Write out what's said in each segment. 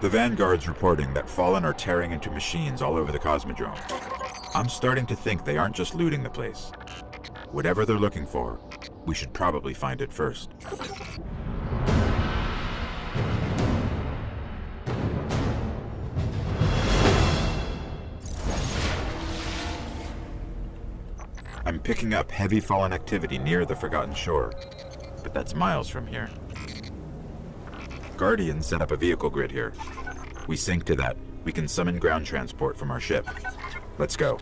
The Vanguard's reporting that Fallen are tearing into machines all over the Cosmodrome. I'm starting to think they aren't just looting the place. Whatever they're looking for, we should probably find it first. I'm picking up heavy Fallen activity near the Forgotten Shore, but that's miles from here. Guardian set up a vehicle grid here. We sync to that. We can summon ground transport from our ship. Let's go.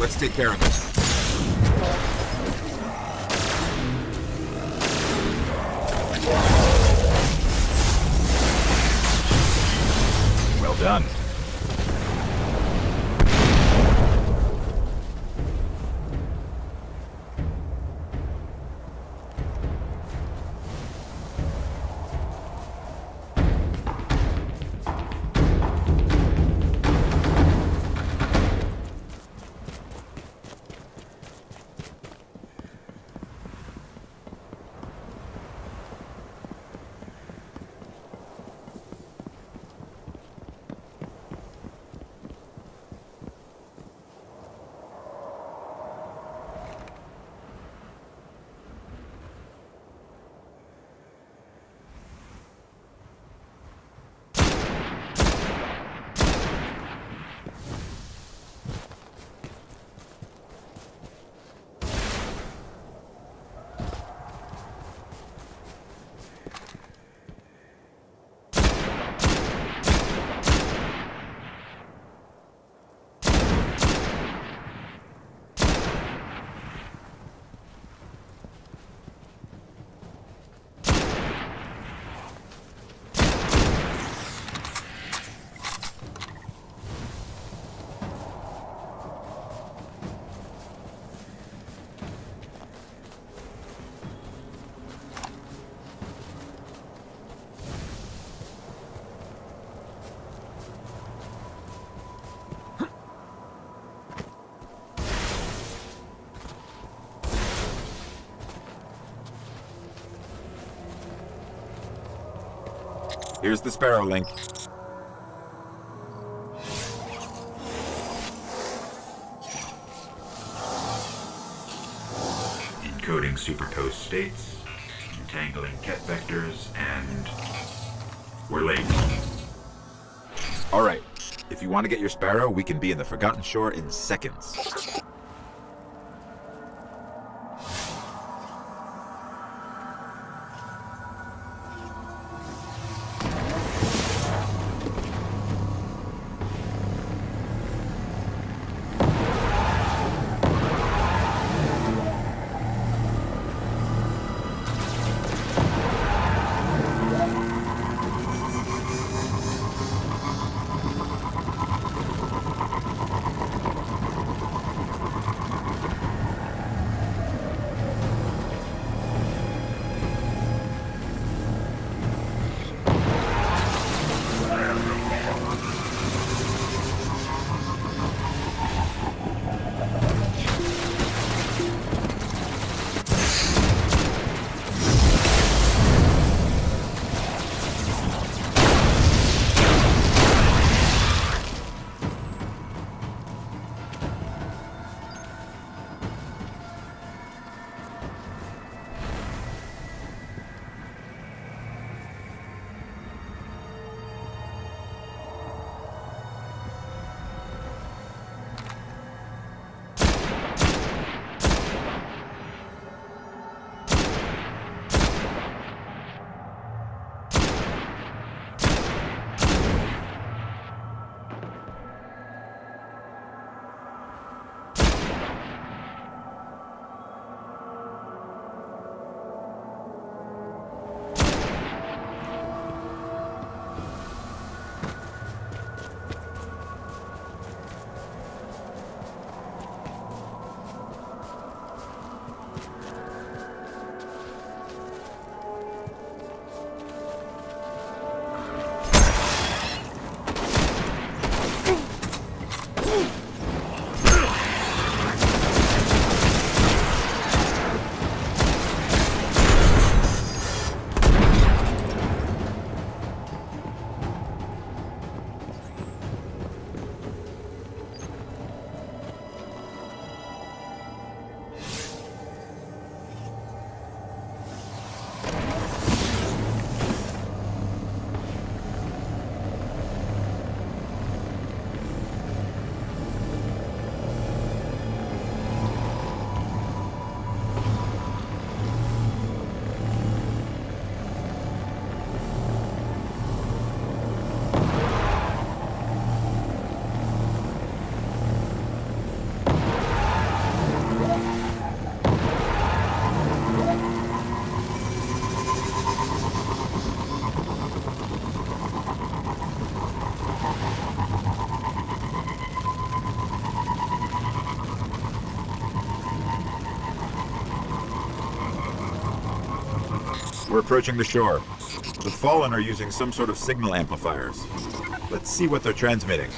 Let's take care of it. Well done. Here's the Sparrow link. Encoding superposed states, entangling ket vectors, and we're late. All right. If you want to get your Sparrow, we can be in the Forgotten Shore in seconds. We're approaching the shore. The Fallen are using some sort of signal amplifiers. Let's see what they're transmitting.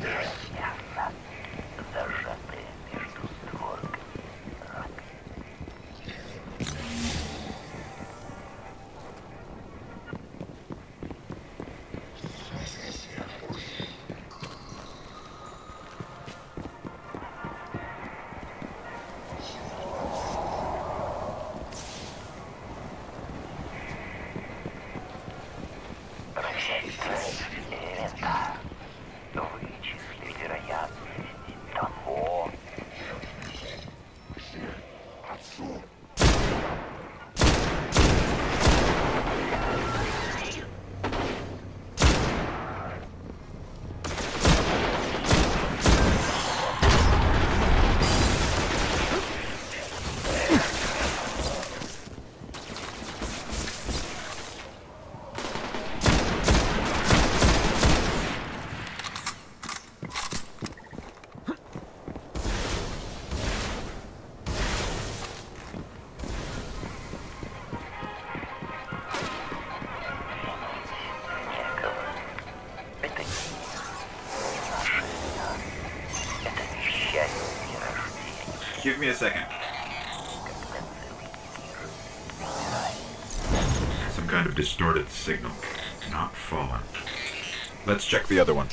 Yeah. Give me a second. Some kind of distorted signal. Not fallen. Let's check the other one.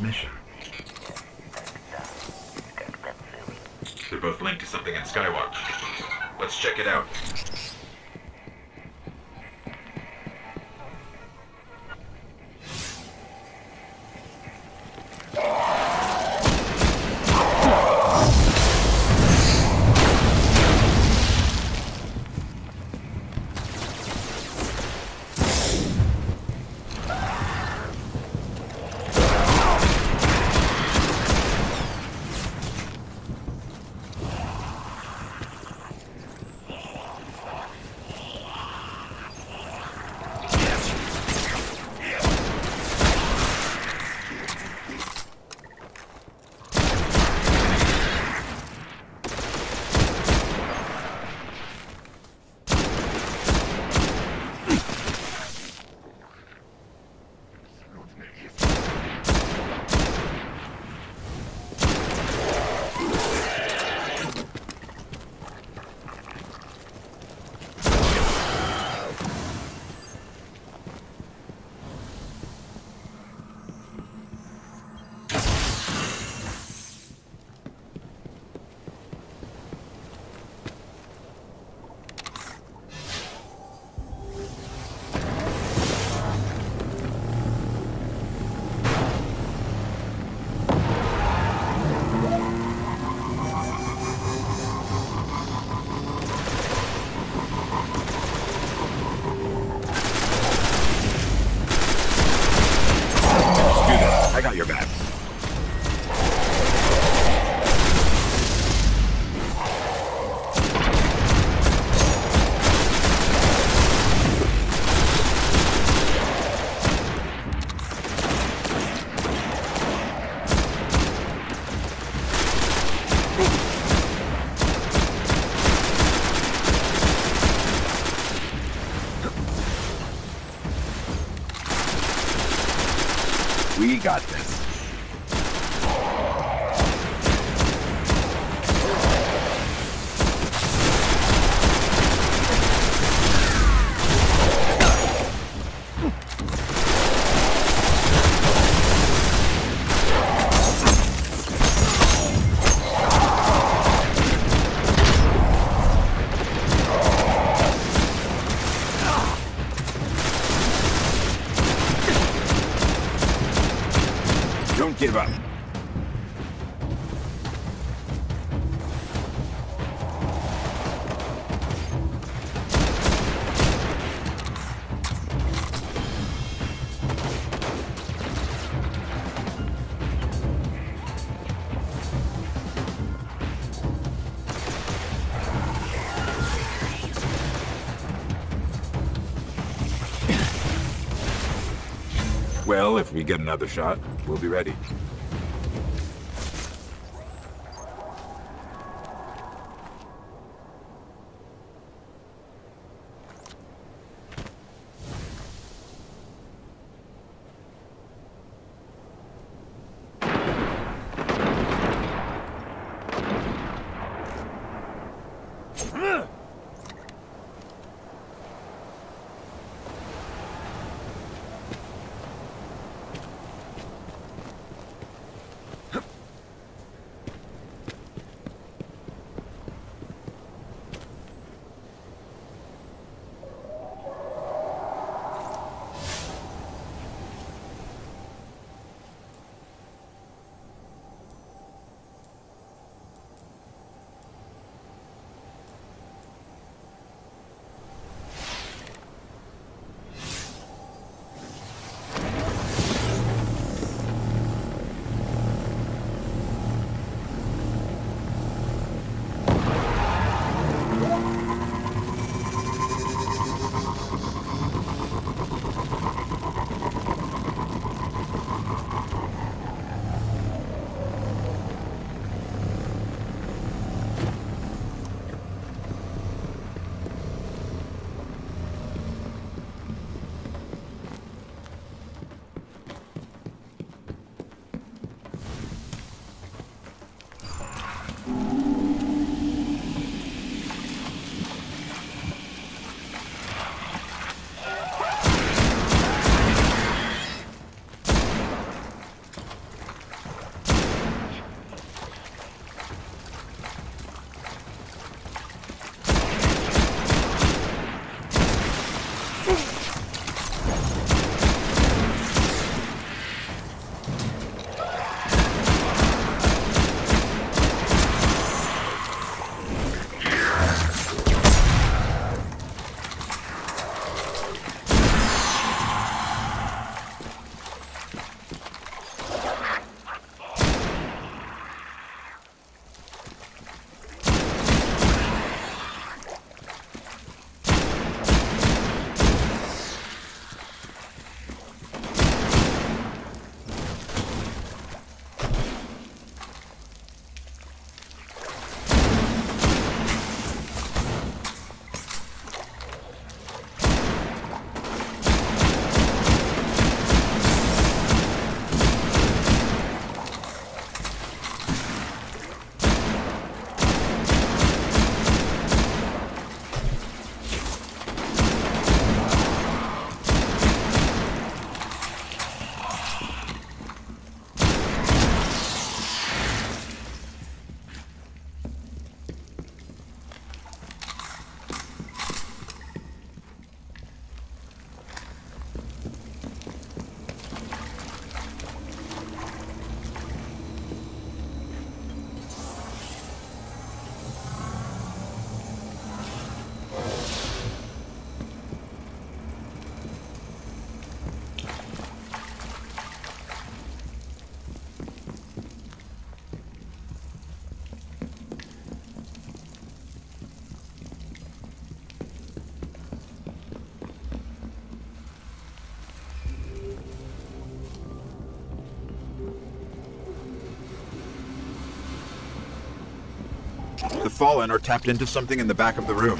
Transmission. If we get another shot, we'll be ready. The Fallen are tapped into something in the back of the room.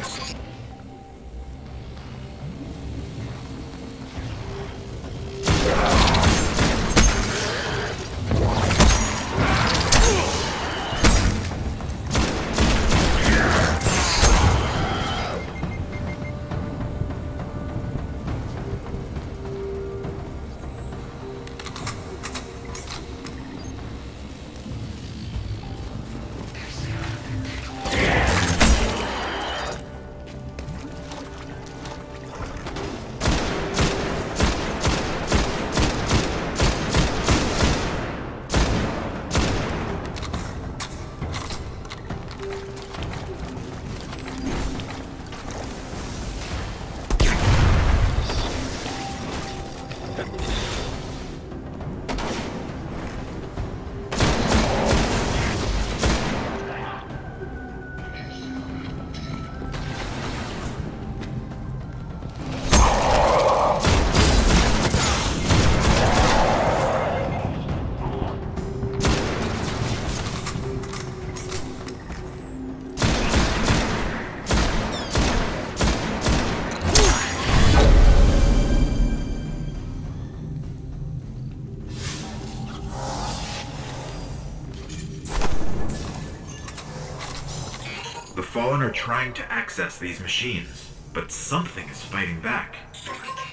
Trying to access these machines, but something is fighting back.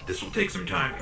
This will take some time.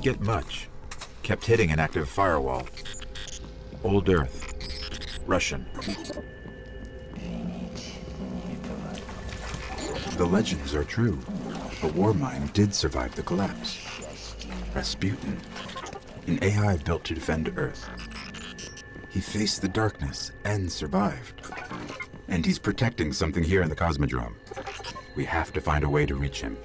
Didn't get much. Kept hitting an active firewall. Old Earth. Russian. The legends are true. A Warmind did survive the collapse. Rasputin. An AI built to defend Earth. He faced the darkness and survived. And he's protecting something here in the Cosmodrome. We have to find a way to reach him.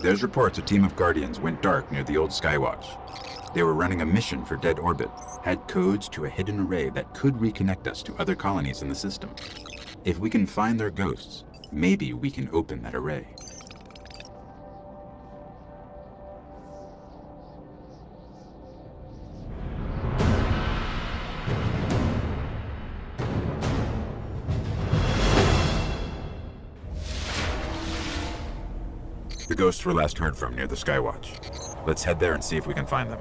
There's reports a team of Guardians went dark near the old Skywatch. They were running a mission for Dead Orbit, had codes to a hidden array that could reconnect us to other colonies in the system. If we can find their ghosts, maybe we can open that array. Were last heard from near the Skywatch. Let's head there and see if we can find them.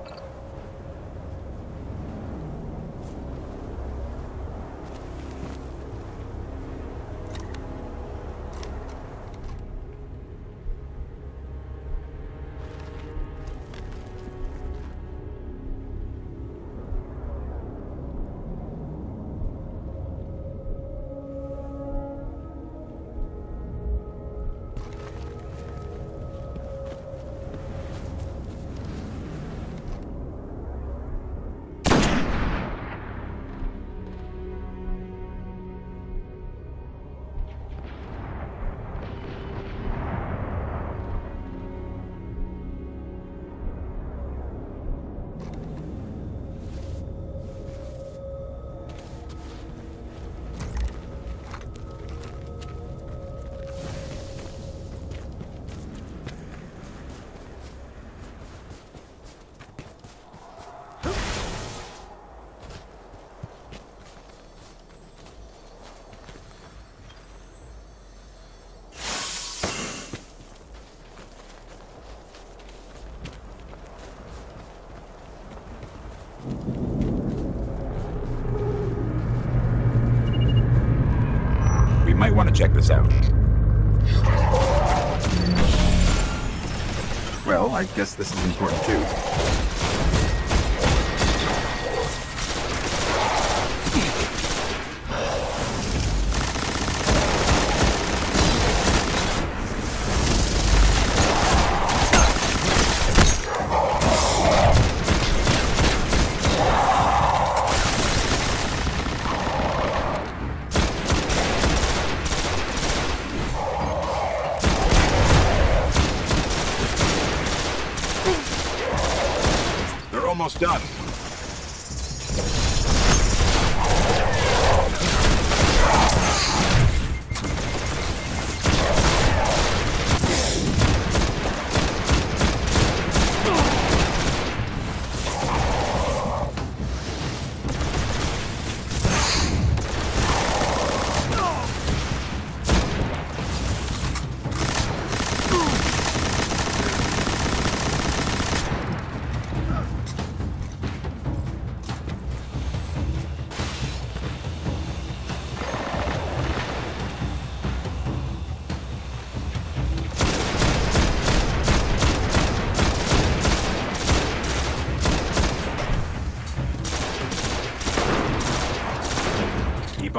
Well, I guess this is important too.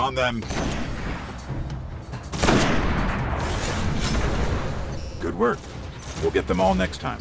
On them. Good work. We'll get them all next time.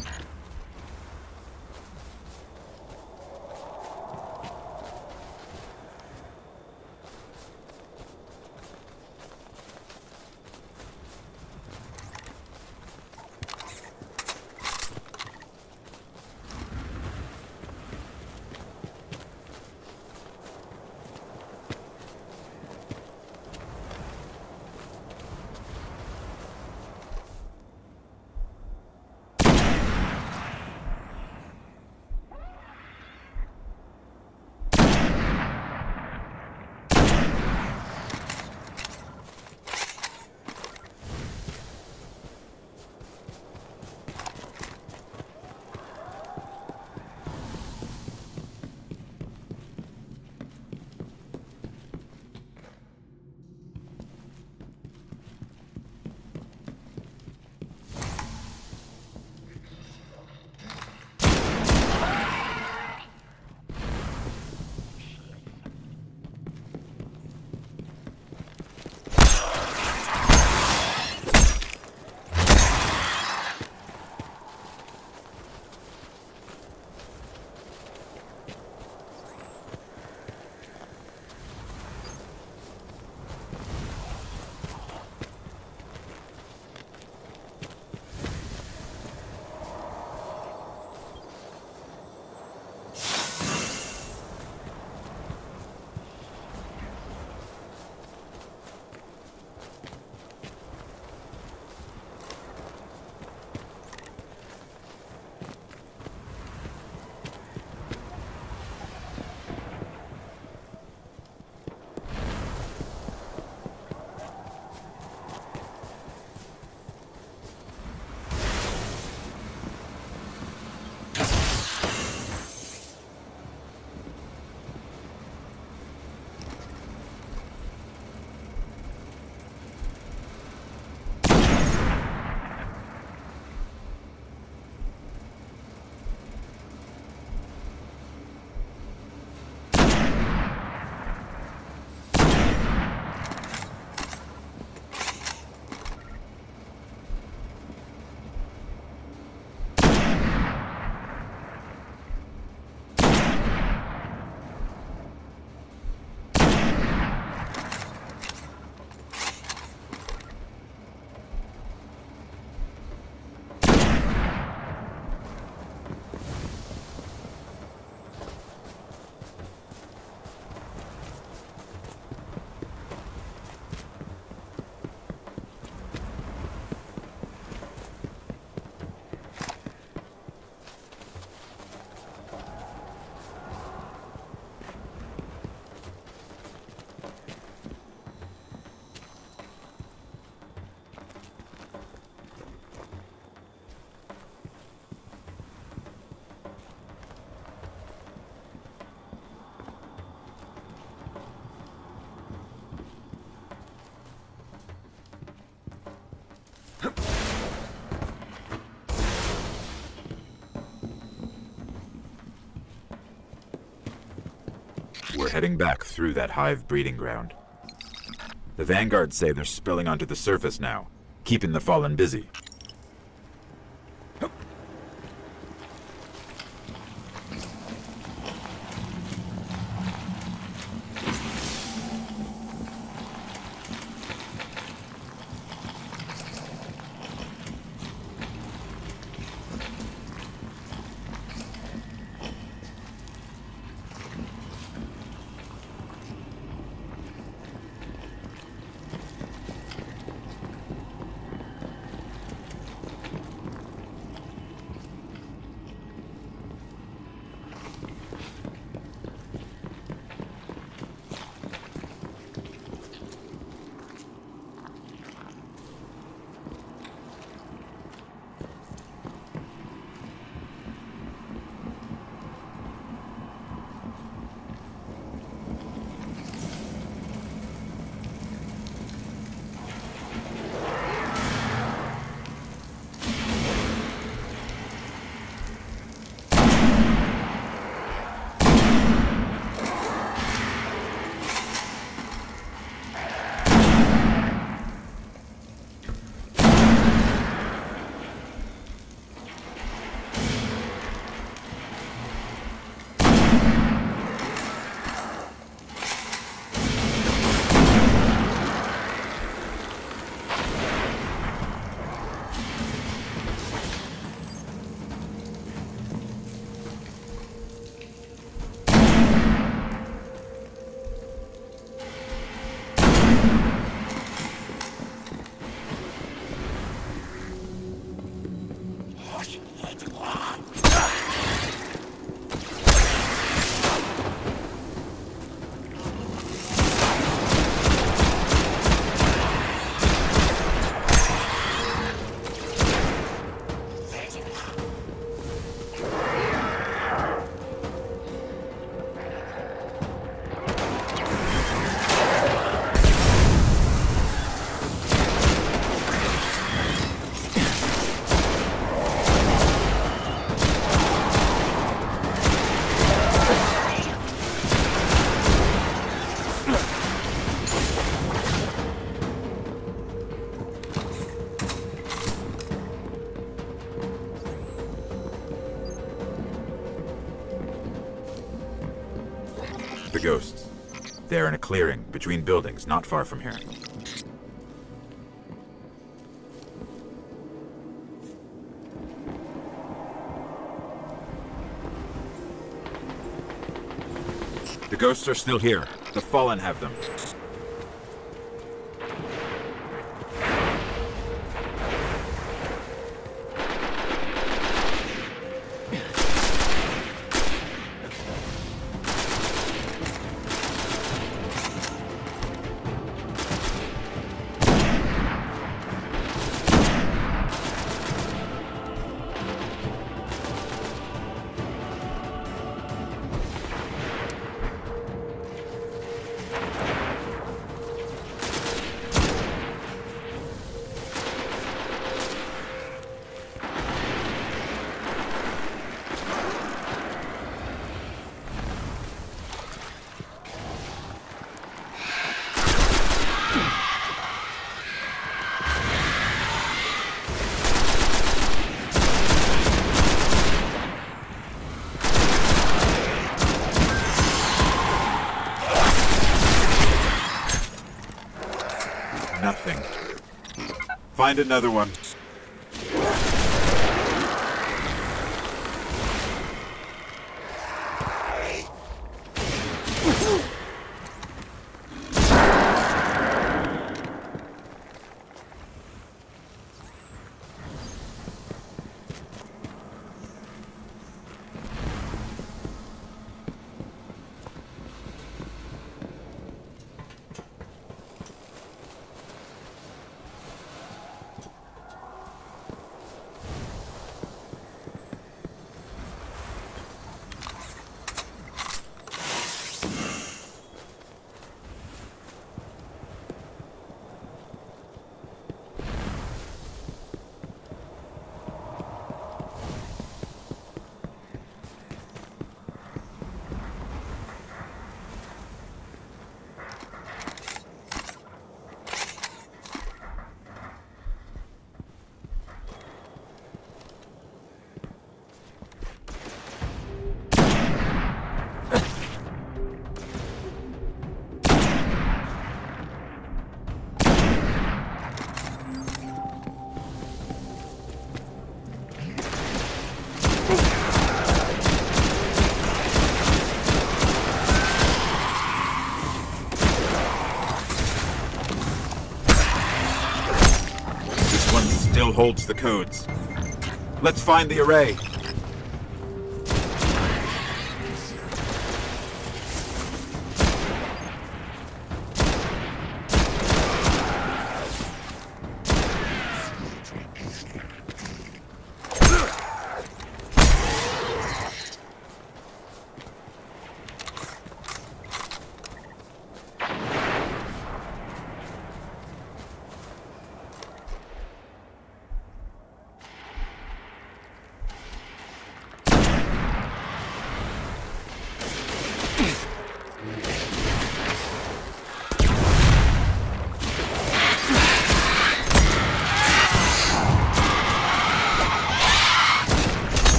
Heading back through that hive breeding ground. The Vanguards say they're spilling onto the surface now, keeping the Fallen busy. They're in a clearing between buildings not far from here. The ghosts are still here. The Fallen have them. Another one. Holds the codes. Let's find the array.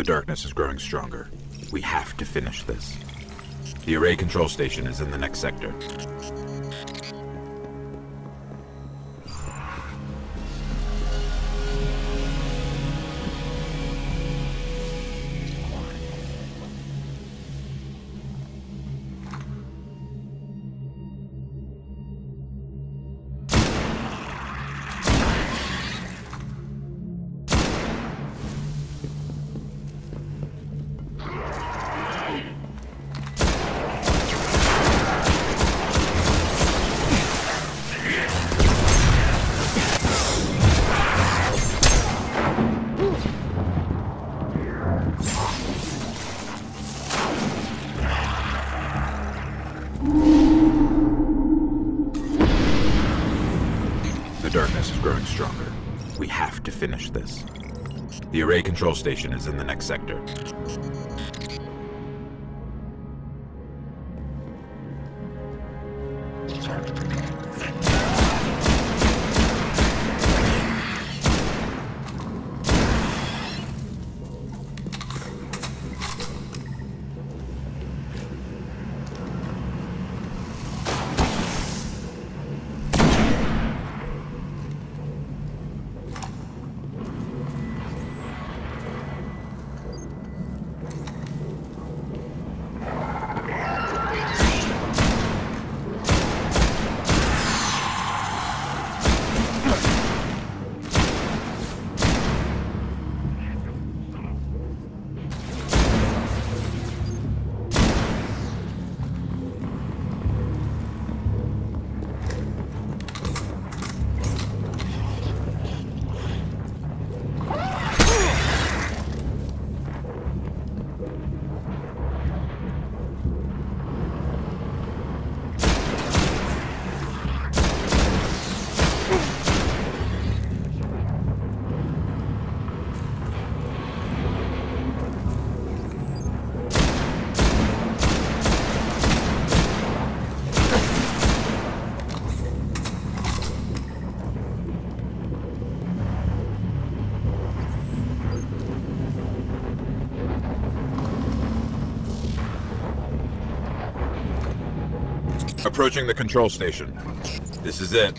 The darkness is growing stronger. We have to finish this. The array control station is in the next sector. Array control station is in the next sector. Approaching the control station. This is it.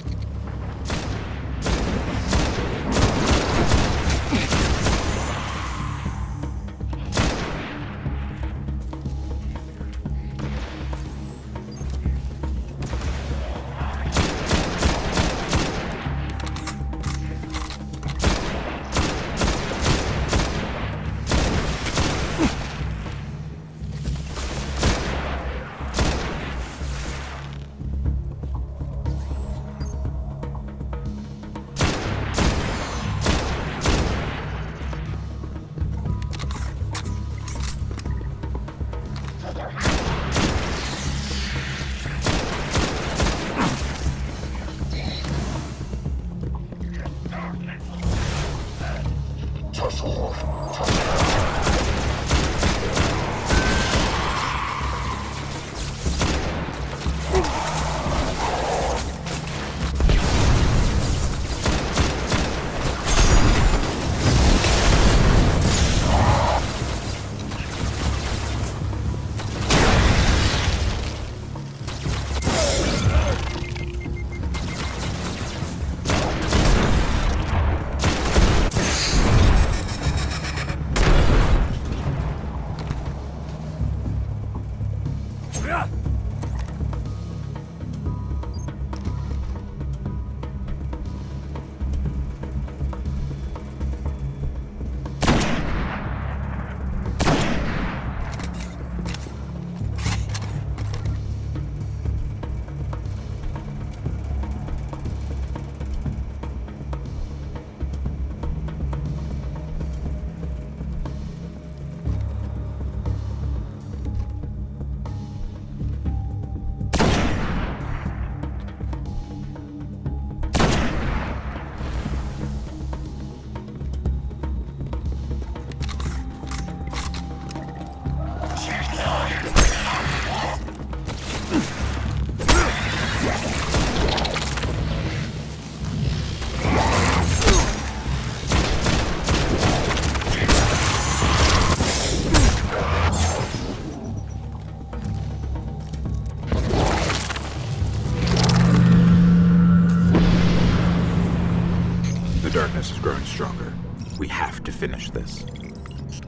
Darkness is growing stronger. We have to finish this.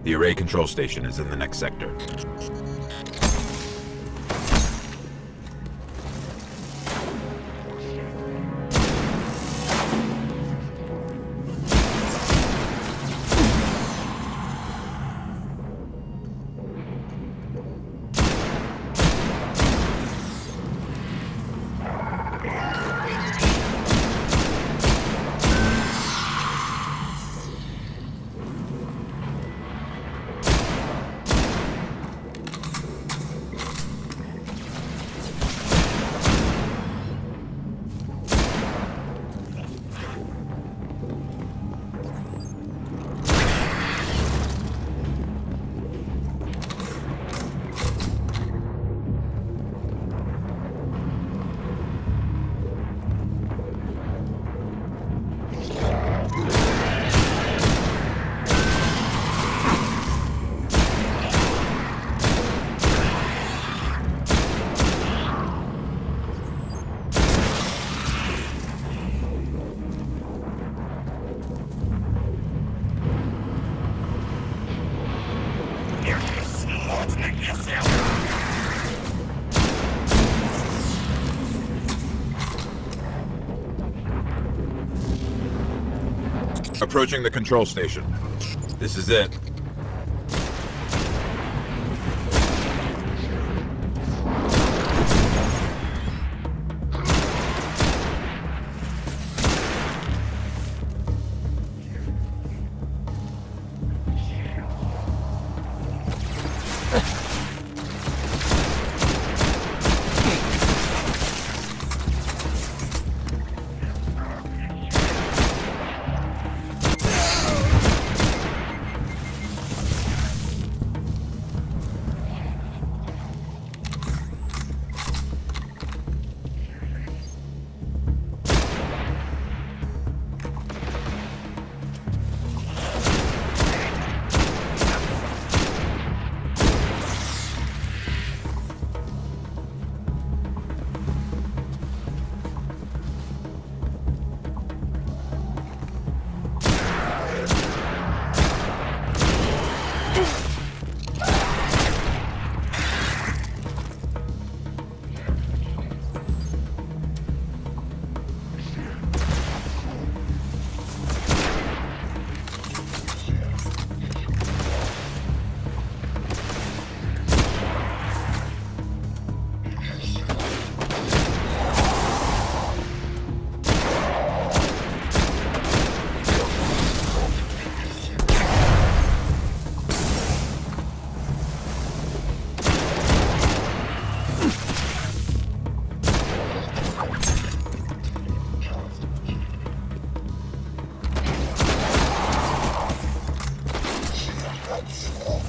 The array control station is in the next sector. Approaching the control station. This is it. Let's go.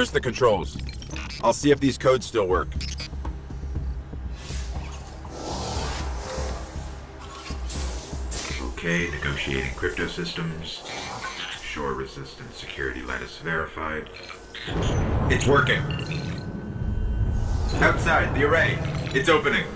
There's the controls. I'll see if these codes still work. Okay, negotiating crypto systems. Shor resistant security lattice verified. It's working. Outside, the array. It's opening.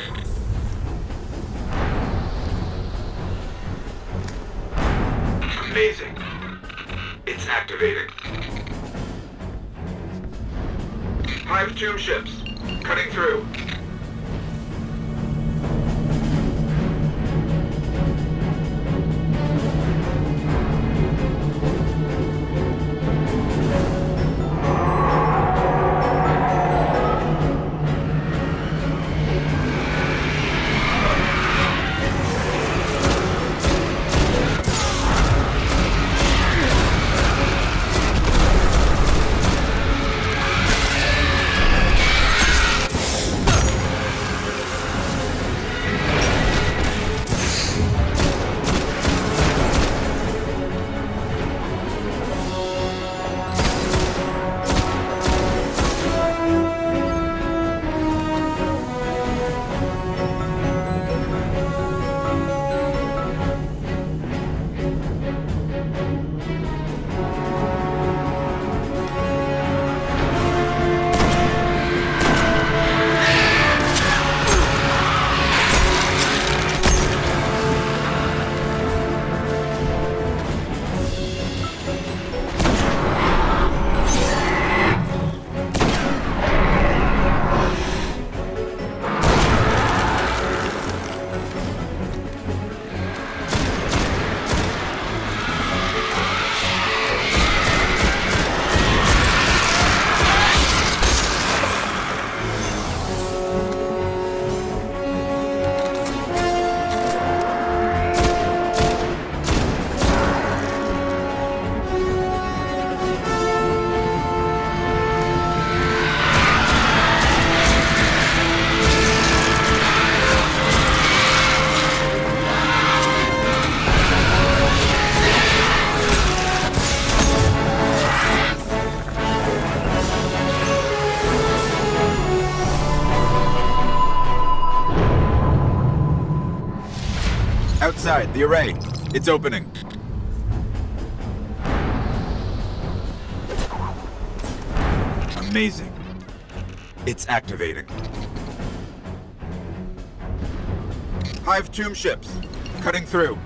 Outside, the array. It's opening. Amazing. It's activating. Hive tomb ships. Cutting through.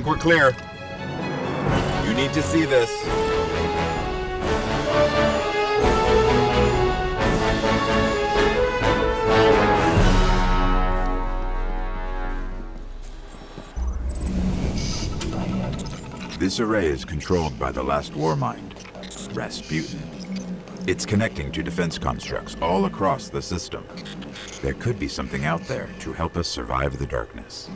Think we're clear. You need to see this. This array is controlled by the last Warmind, Rasputin. It's connecting to defense constructs all across the system. There could be something out there to help us survive the darkness.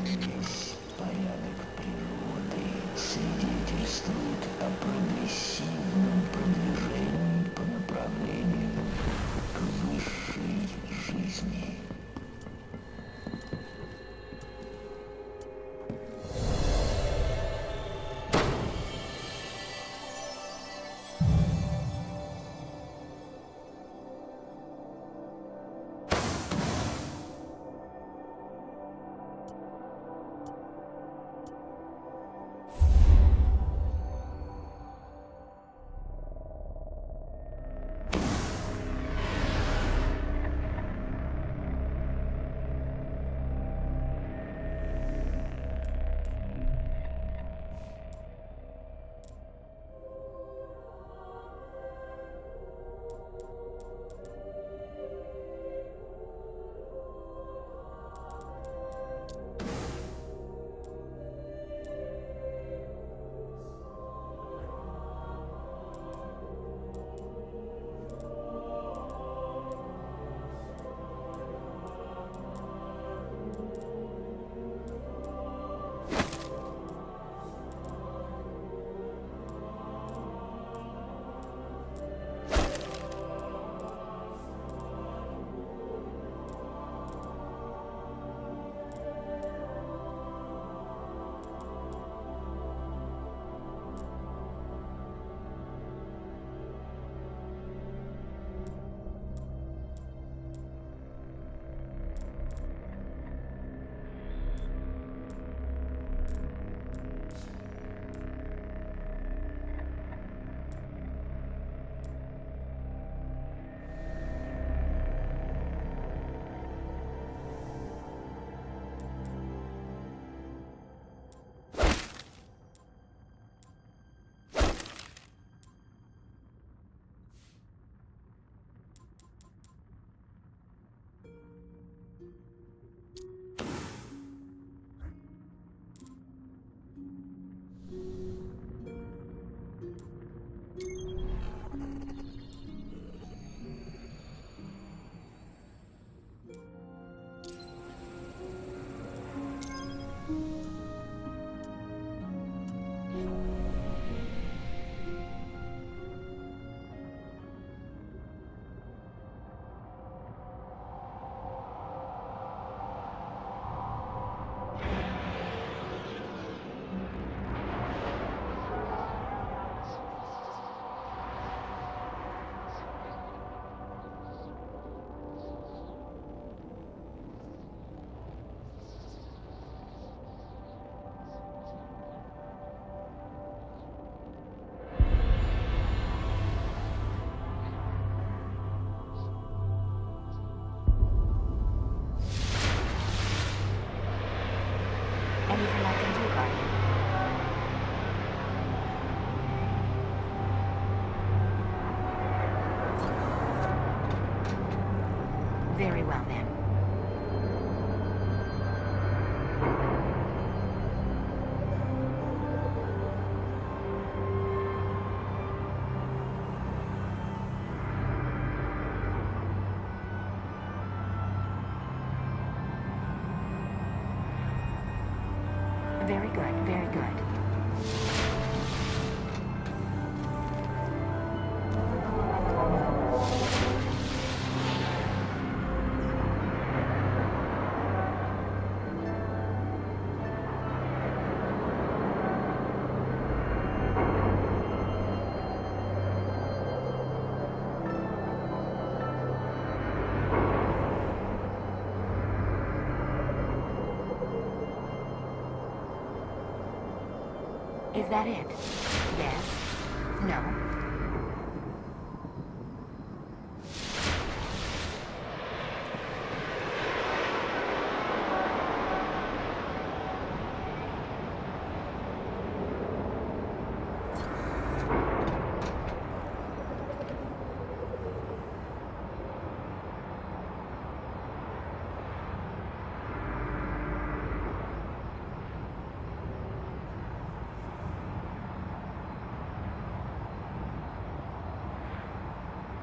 That it?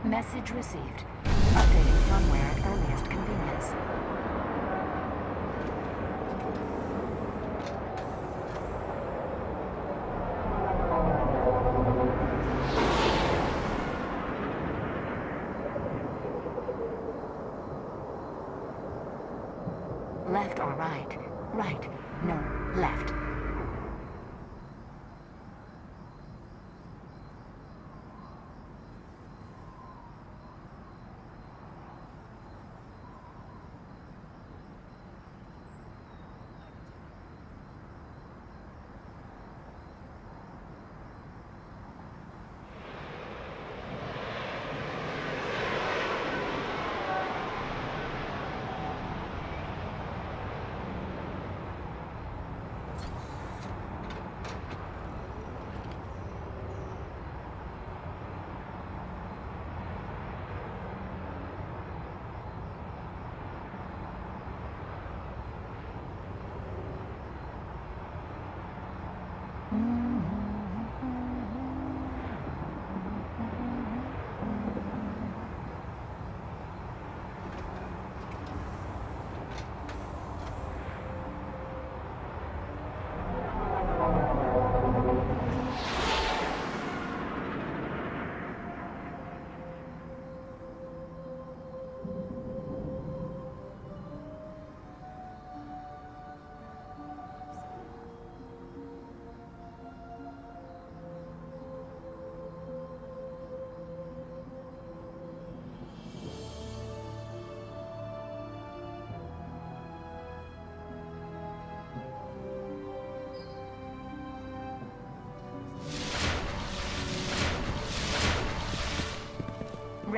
Message received. Updating firmware at earliest convenience. Left or right? Right.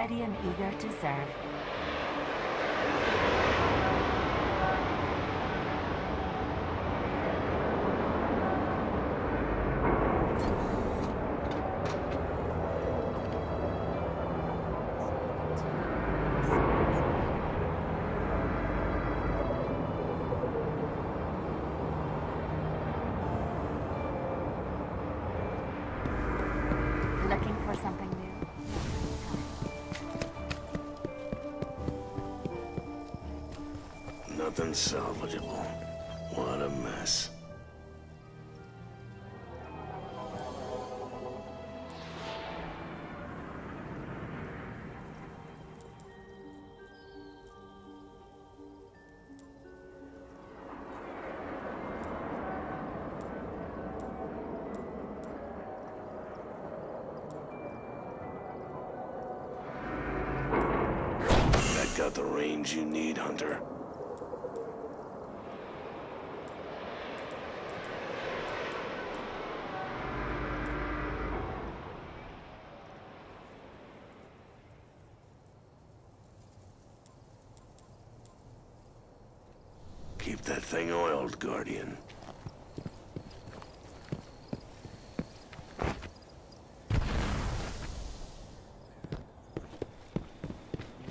Ready and eager to serve. Looking for something Nothing salvageable. What a mess. Guardian.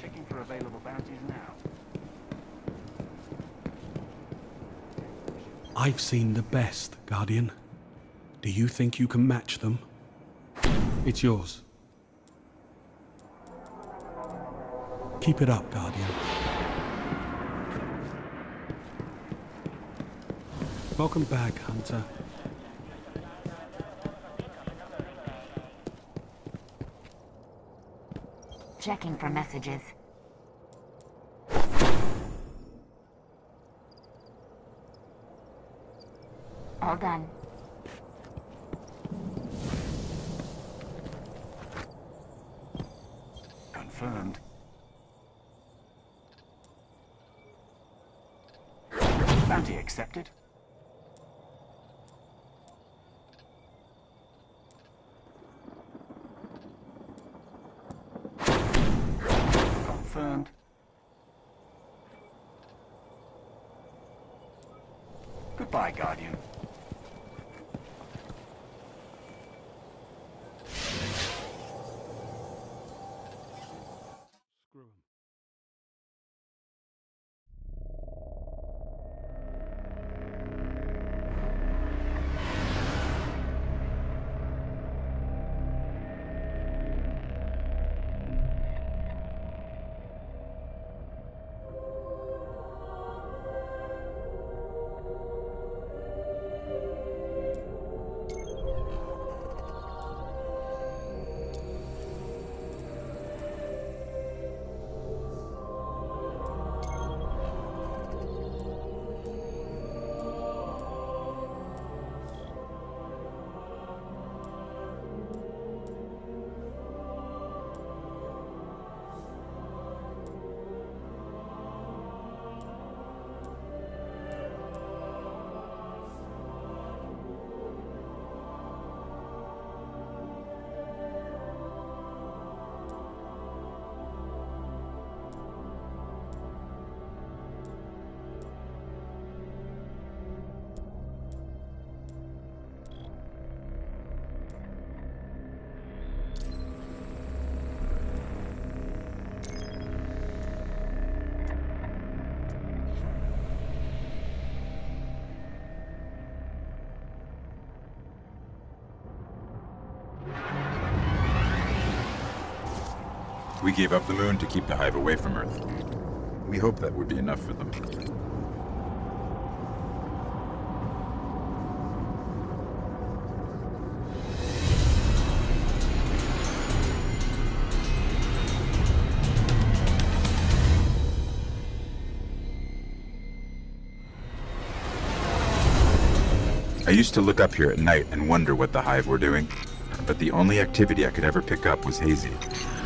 Checking for available bounties now. I've seen the best, Guardian. Do you think you can match them? It's yours. Keep it up, Guardian. Welcome back, Hunter. Checking for messages. All done. We gave up the moon to keep the hive away from Earth. We hope that would be enough for them. I used to look up here at night and wonder what the hive were doing, but the only activity I could ever pick up was hazy,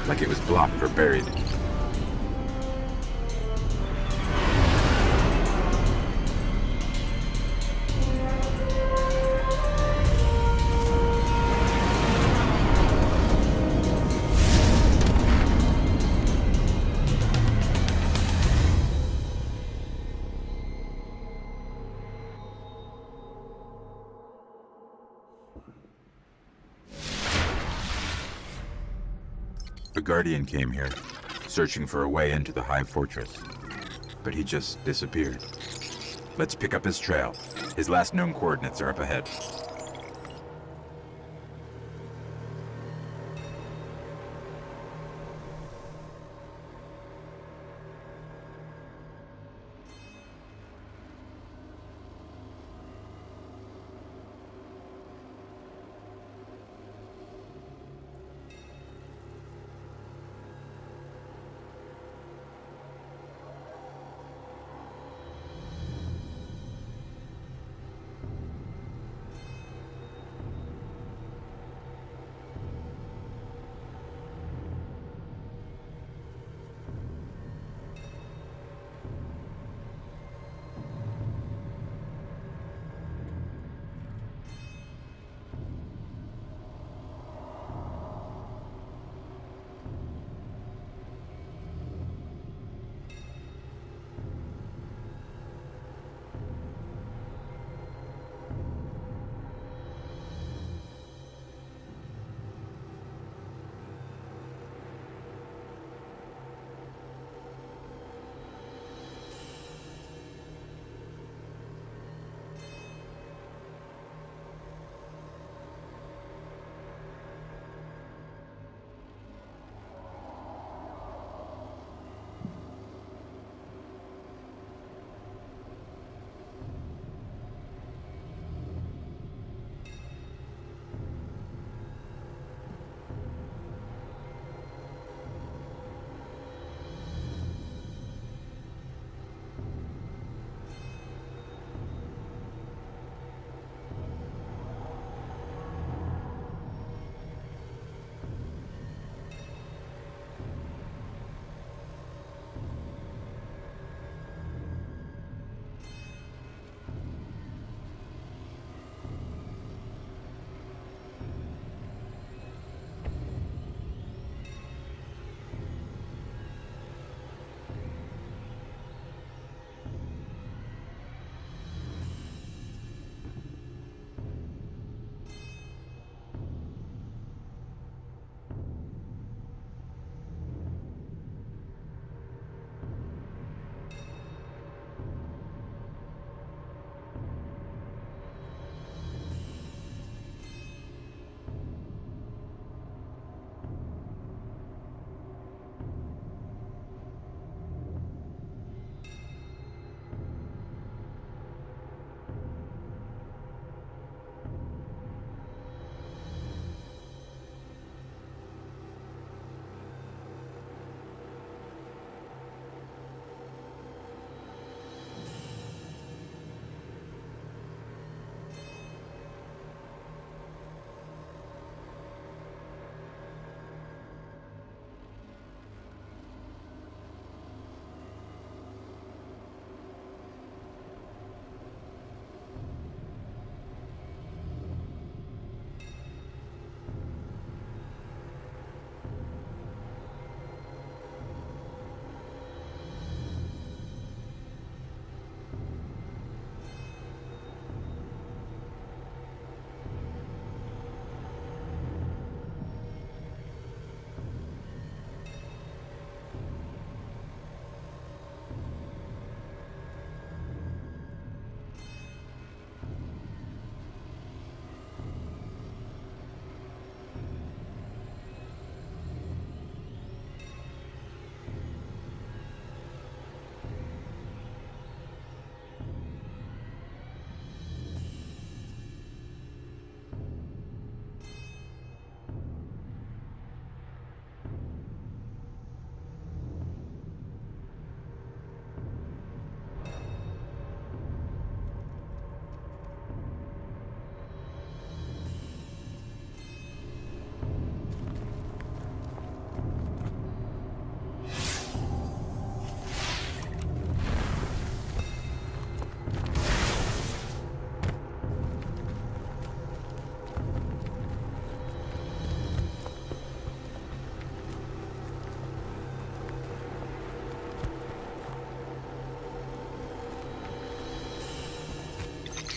like it was blocked or buried. Guardian came here, searching for a way into the Hive Fortress. But he just disappeared. Let's pick up his trail. His last known coordinates are up ahead.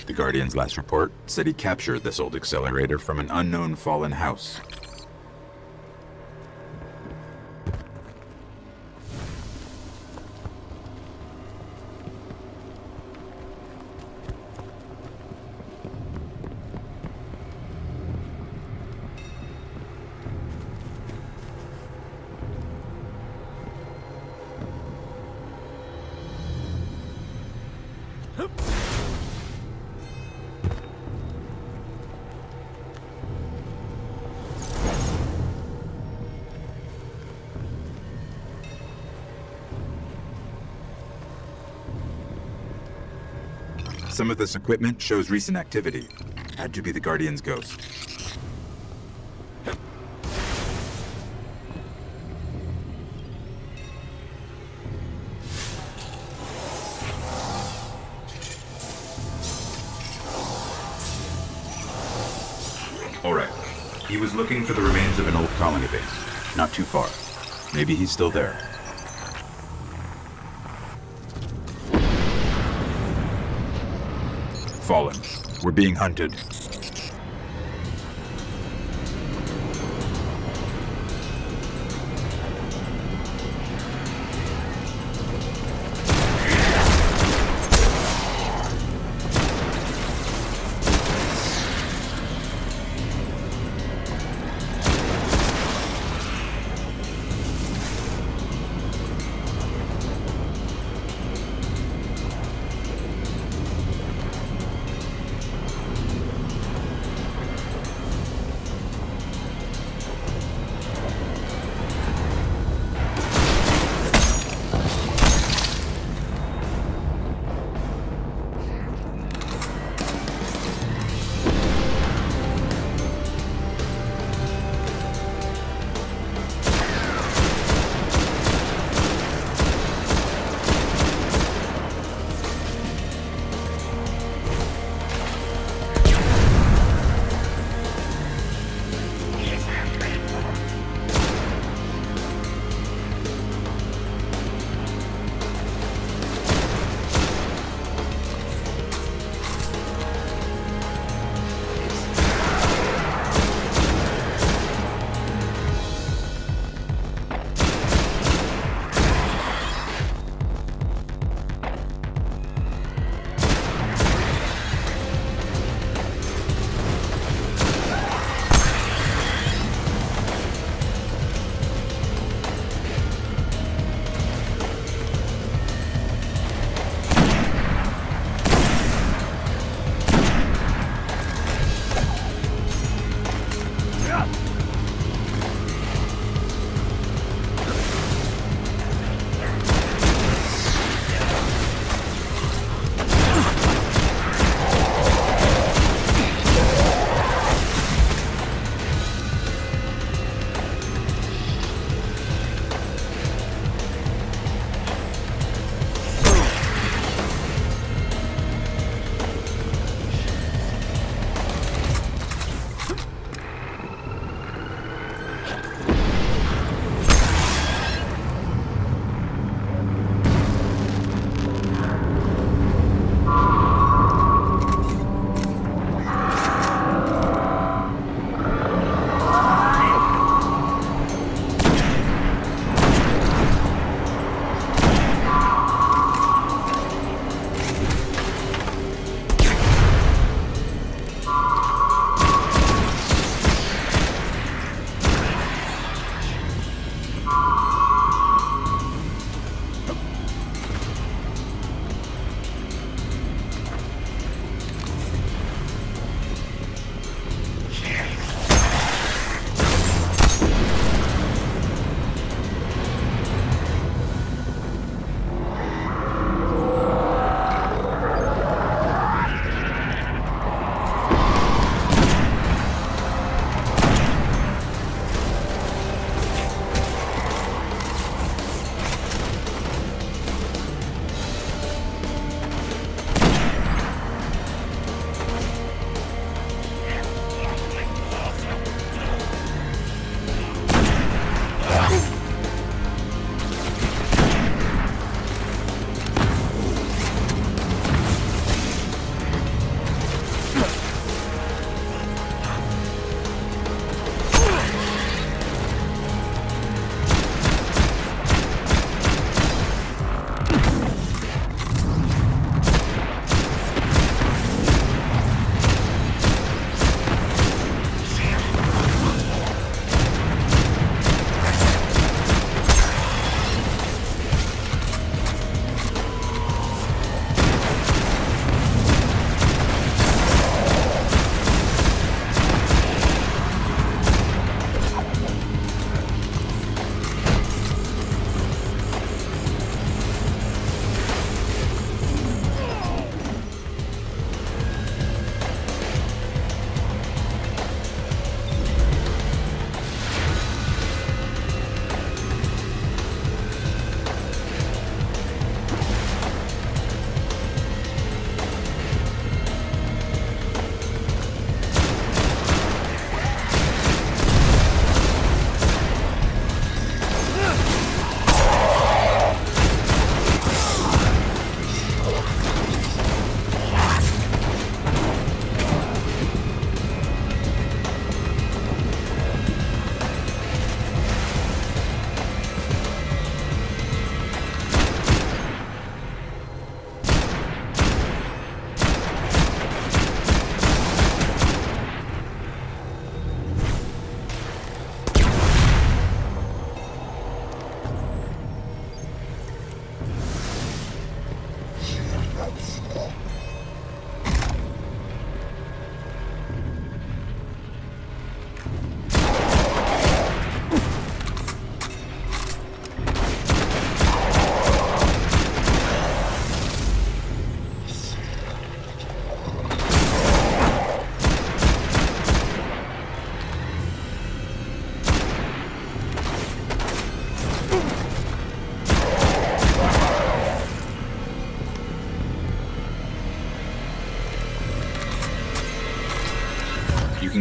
The Guardian's last report said he captured this old accelerator from an unknown fallen house. Some of this equipment shows recent activity. Had to be the Guardian's ghost. Alright. He was looking for the remains of an old colony base. Not too far. Maybe he's still there. We're being hunted.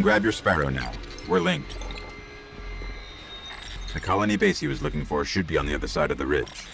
Grab your Sparrow now. We're linked. The colony base he was looking for should be on the other side of the ridge.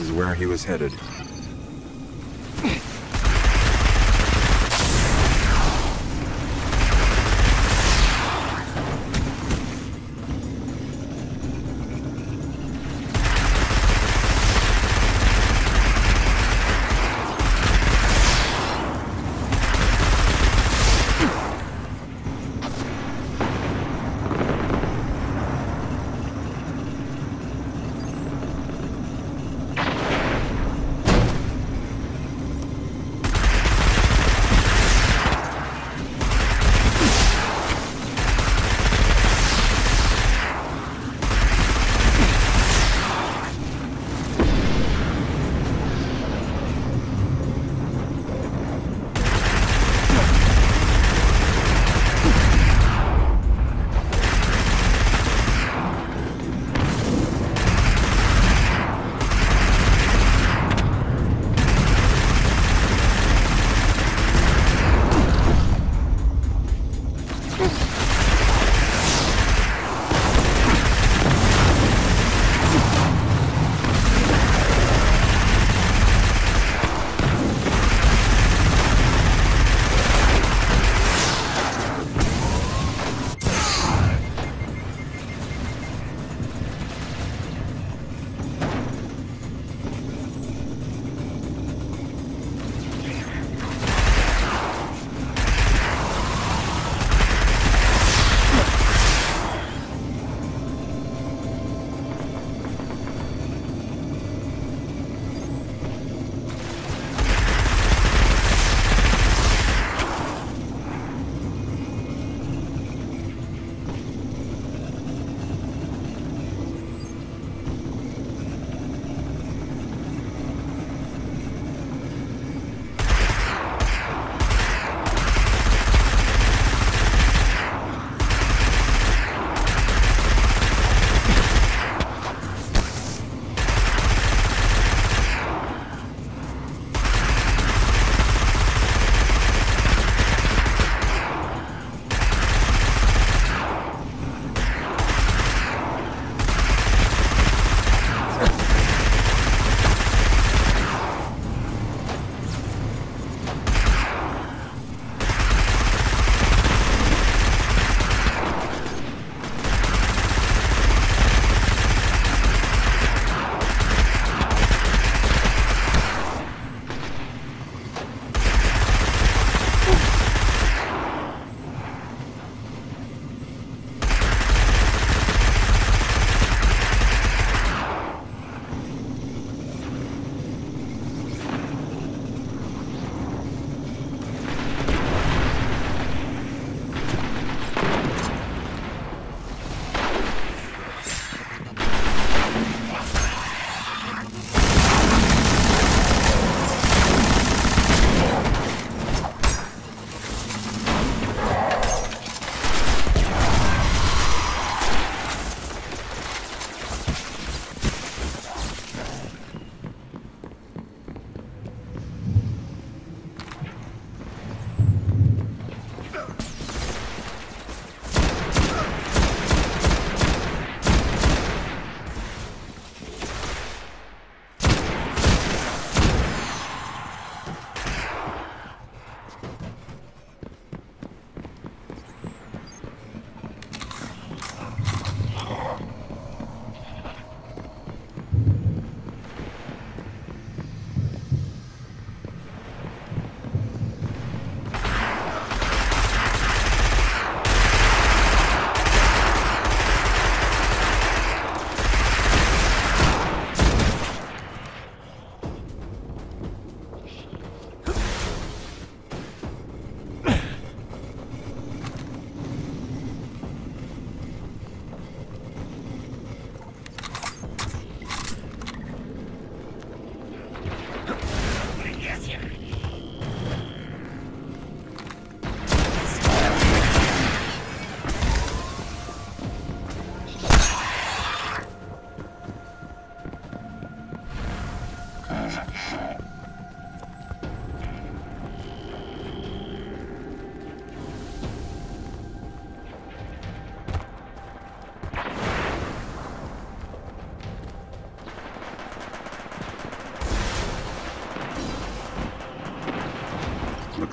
Is where he was headed.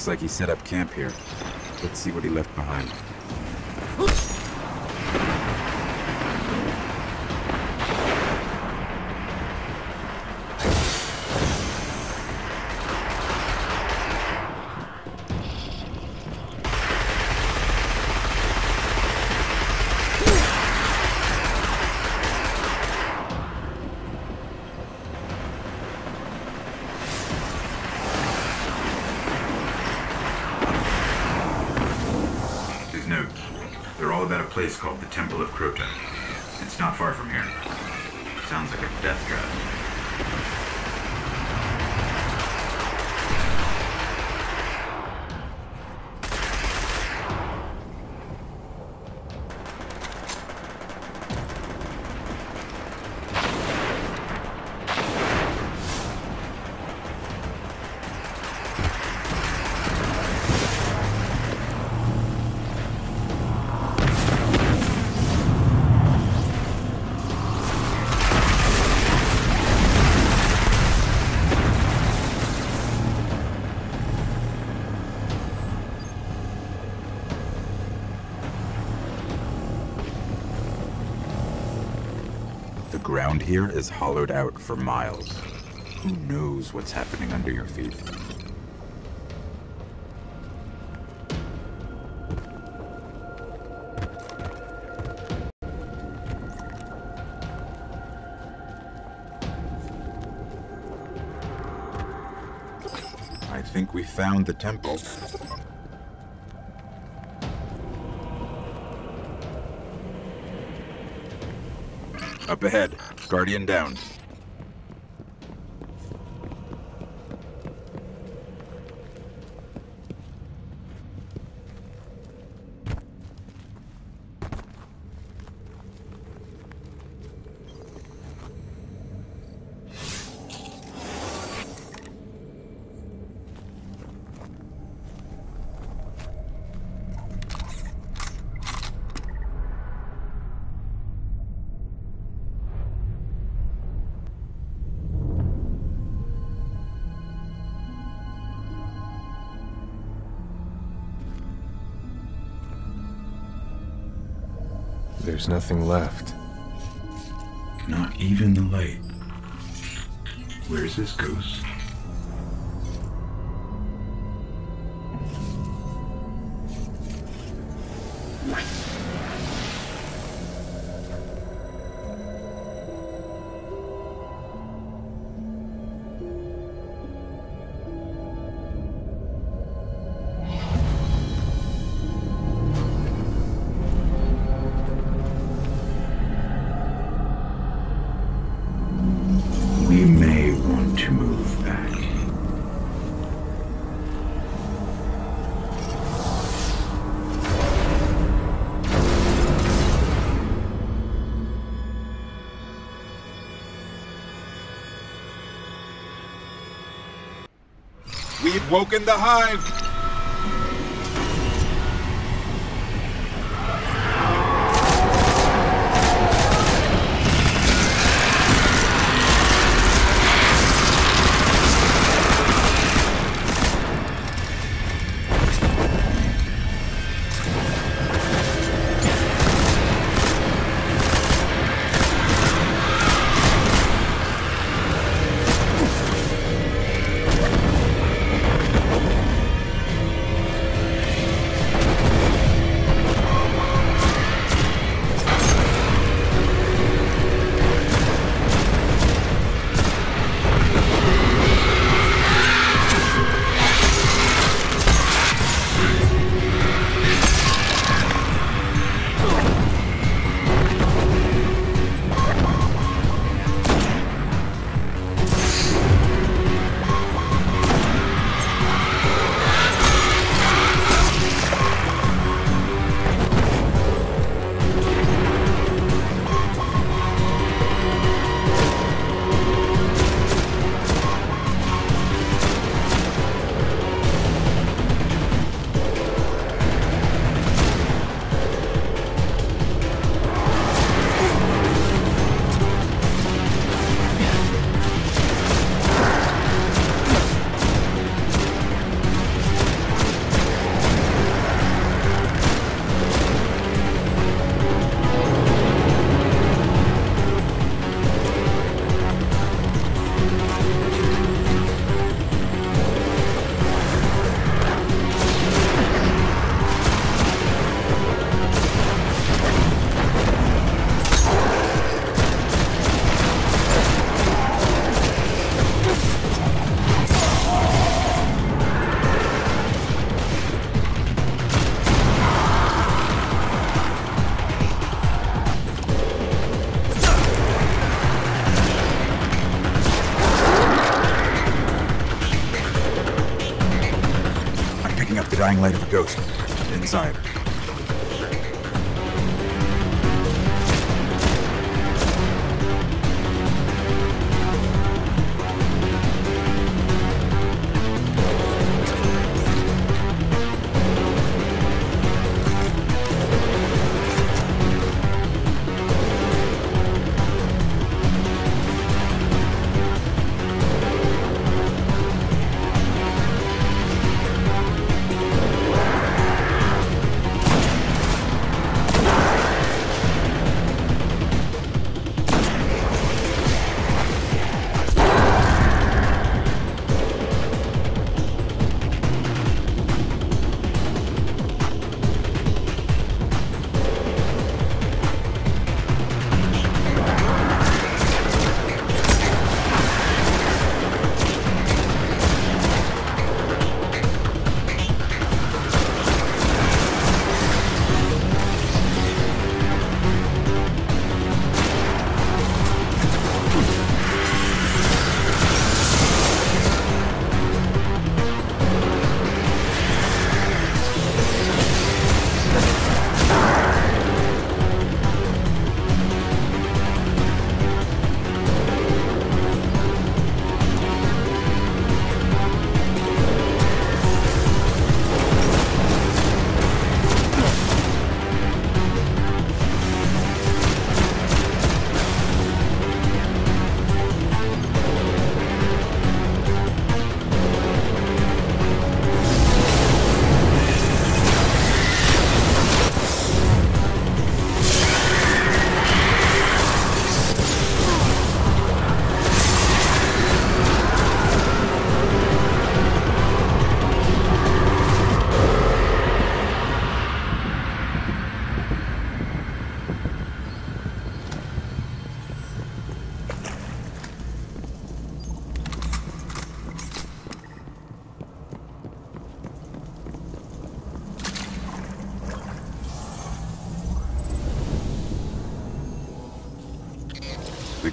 Looks like he set up camp here. Let's see what he left behind. Place called the Temple of Crota. It's not far from here. Sounds like a death trap. Here is hollowed out for miles. Who knows what's happening under your feet? I think we found the temple. Up ahead, Guardian down. There's nothing left. Not even the light. Where's this ghost? Woken the hive! Light of a ghost. Inside.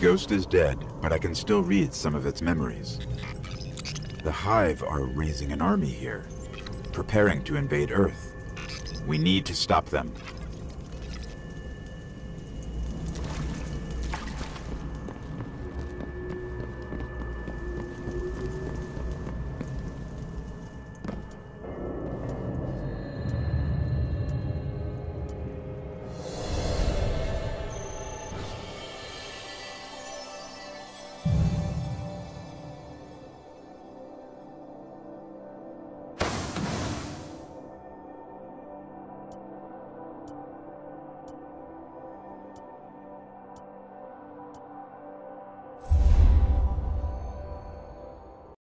Ghost is dead, but I can still read some of its memories. The Hive are raising an army here, preparing to invade Earth. We need to stop them.